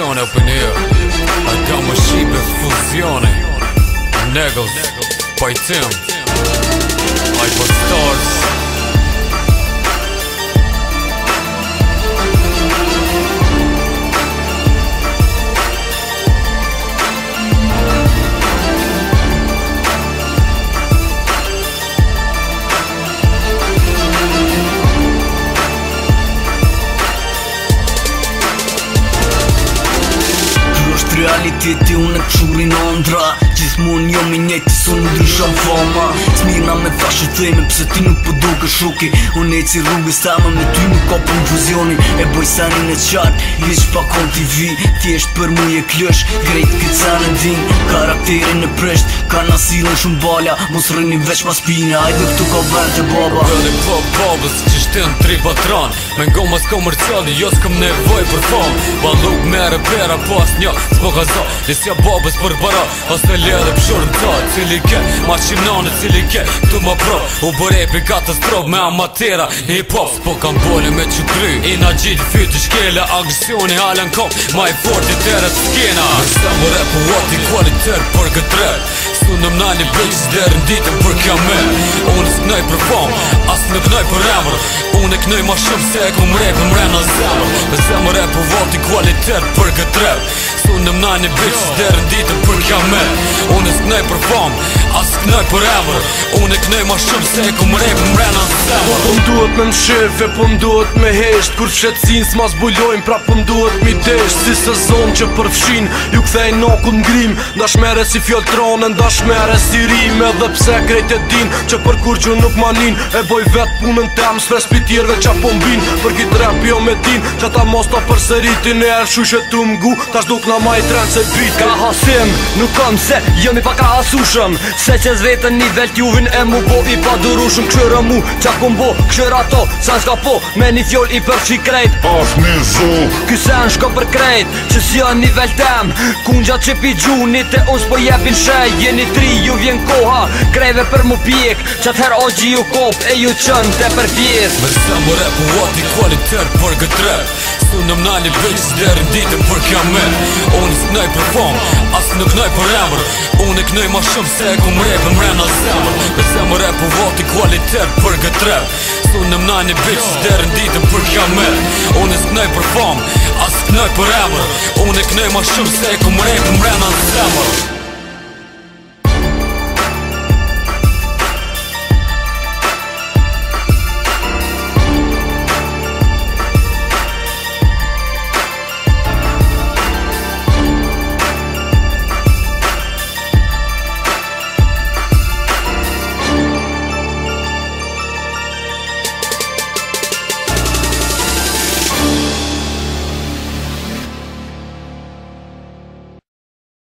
fusione up in here. I got my sheep at fusione. Nagels by Tim. like put stars. Realiteti unë e qurin o ndra Gjithë mund jo me njeti su në dryshon fama Smirna me thashe të ime pëse ti nuk përdo kë shoki Unë e që rrugës i amë me ty nuk ka për në E boj sani në qartë, jesh pa kon t'i vi Ti eshtë për mu e klësh, grejtë këtë sa në din Karakterin e presht, ka në shumë balja Mos rëni veç ma spina, ajde këtu ka vërë të baba Rëni për babës, tim tri botron Me ngo mos komercjali, jo s'kom nevoj për fom Baluk me rëpera, pas po një, s'po gazo Disja babës për bëra, ose le dhe pëshur në tal cili ke Ma qimnane cili ke Tu ma pro U bërë epi ka Me amatera Hip hop Po kam bole me që kry I na gjitë fyt i shkele Agresioni halen kom Ma i fort i të skena Nësa më repu, u atë i Për këtë Su në mnali bëjqës Dherë në ditëm për kamer Unë s'knaj për fam As në pënaj për emër unë e knoj ma shumë se e ku mre ku mre në zemë Dhe se më rep voti kualitet për këtë rep Së unë nëmna një bitch së dhe rënditë për kja me Unë e s'knoj për fam, a s'knoj për ever Unë e knoj ma shumë se e ku mre ku mre në zemë Po më duhet me në shefe, po më duhet me hesht Kur fshetësin s'ma zbulojnë, pra po më duhet mi desht Si sezon që përfshin, ju kthej në ku në si fjotronë, ndashmere si rime Dhe pse krejt din, që për kur që nuk manin E boj vetë punën tem, s'pes piti tjerve qa po mbin Për kit rap jo me tin Qa ta mos ta përseritin e arshu që të mgu Ta shduk na ma i trend se bit Ka hasim, nuk kam se Jemi pa ka hasushëm Se qes vetën një velt juvin e mu po I pa durushëm këshërë mu Qa këmbo, këshërë ato sa shka po, me një fjoll i për qi krejt As një zo Ky sen shka për krejt Që si janë një kun Kungja që pi gjunit e uns po jepin shej Jeni tri, ju vjen koha Krejve për mu pjek Qa të o gji ju kop E ju qën të për fjes Me Samë rap u ati kvalitet për gëtë rap Su në mnali bëqës derin ditën për kamer Unë së nëj për fomë, asë nuk nëj se e ku mrepë më rena zemër Me samë rap u ati kvalitet për gëtë rap Su në mnali bëqës derin ditën për kamer Unë së nëj për se e ku mrepë